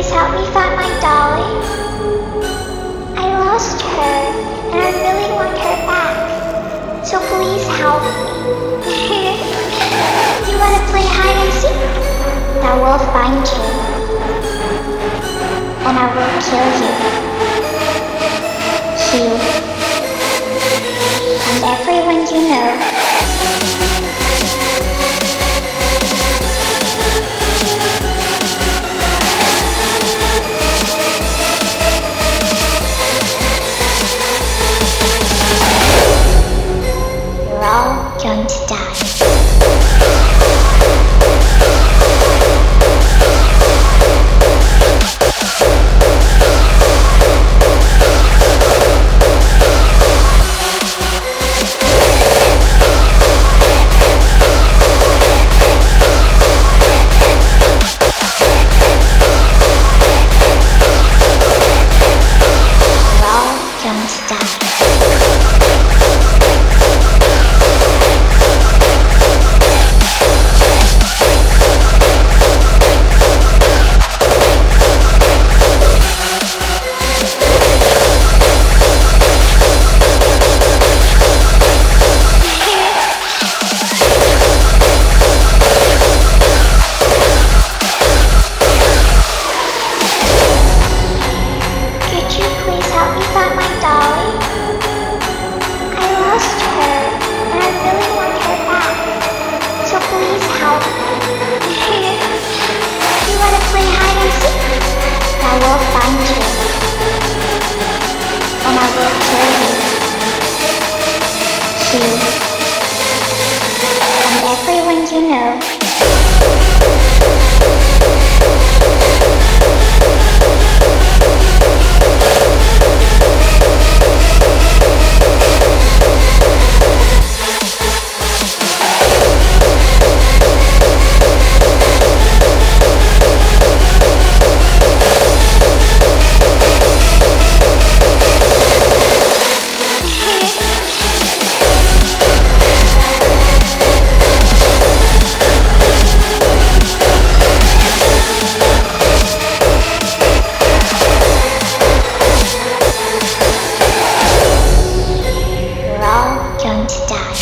please help me find my dolly? I lost her, and I really want her back. So please help me. you wanna play hide and seek? I will find you. And I will kill you. You. And everyone you know. and everyone you know. to die.